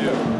Нет.